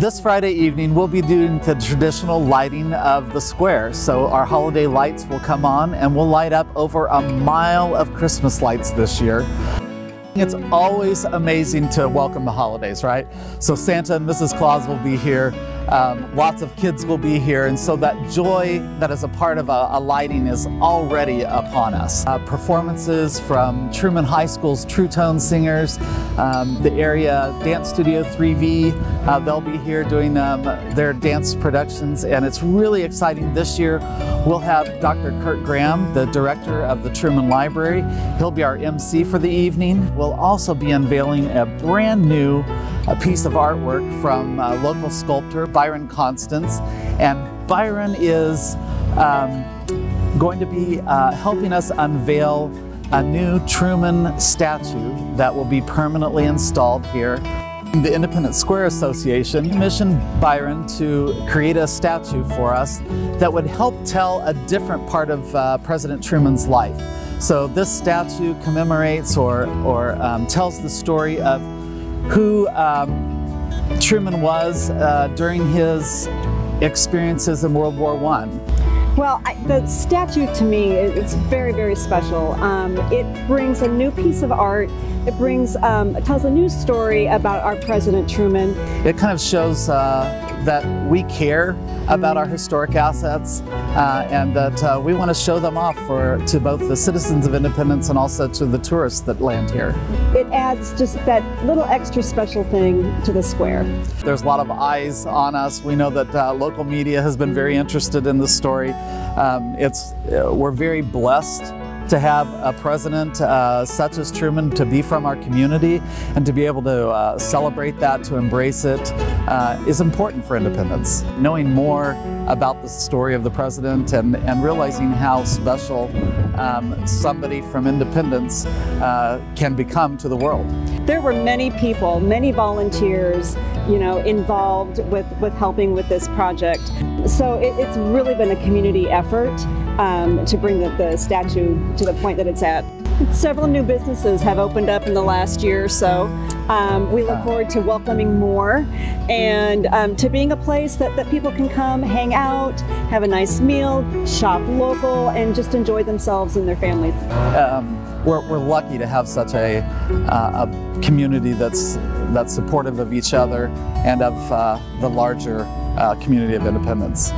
this Friday evening, we'll be doing the traditional lighting of the square. So our holiday lights will come on and we'll light up over a mile of Christmas lights this year. It's always amazing to welcome the holidays, right? So Santa and Mrs. Claus will be here. Um, lots of kids will be here, and so that joy that is a part of a, a lighting is already upon us. Uh, performances from Truman High School's True Tone singers, um, the area Dance Studio 3V, uh, they'll be here doing um, their dance productions, and it's really exciting this year. We'll have Dr. Kurt Graham, the director of the Truman Library. He'll be our MC for the evening. We'll also be unveiling a brand new a piece of artwork from a local sculptor, Byron Constance. And Byron is um, going to be uh, helping us unveil a new Truman statue that will be permanently installed here. The Independence Square Association commissioned Byron to create a statue for us that would help tell a different part of uh, President Truman's life. So this statue commemorates or, or um, tells the story of who um, Truman was uh, during his experiences in World War I. Well, I, the statue to me is very, very special. Um, it brings a new piece of art. It brings, um, it tells a new story about our President Truman. It kind of shows uh, that we care about our historic assets uh, and that uh, we want to show them off for to both the citizens of Independence and also to the tourists that land here. It adds just that little extra special thing to the square. There's a lot of eyes on us. We know that uh, local media has been very interested in the story. Um, it's uh, we're very blessed to have a president uh, such as Truman to be from our community and to be able to uh, celebrate that, to embrace it, uh, is important for independence. Knowing more about the story of the president and, and realizing how special um, somebody from independence uh, can become to the world. There were many people, many volunteers, you know, involved with, with helping with this project. So it, it's really been a community effort um, to bring the, the statue to the point that it's at. Several new businesses have opened up in the last year or so. Um, we look forward to welcoming more and um, to being a place that, that people can come, hang out, have a nice meal, shop local, and just enjoy themselves and their families. Um, we're, we're lucky to have such a, uh, a community that's, that's supportive of each other and of uh, the larger uh, community of independence.